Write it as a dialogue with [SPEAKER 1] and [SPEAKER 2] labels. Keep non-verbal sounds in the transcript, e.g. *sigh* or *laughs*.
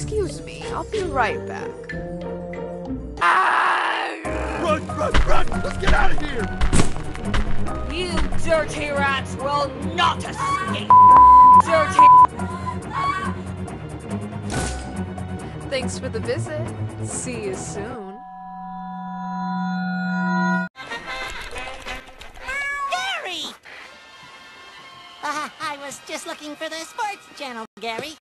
[SPEAKER 1] Excuse me, I'll be right back.
[SPEAKER 2] Run, run, run! Let's get out of here!
[SPEAKER 3] You dirty rats will not escape! Dirty...
[SPEAKER 1] Thanks for the visit. See you soon.
[SPEAKER 4] Gary! *laughs* I was just looking for the sports channel, Gary.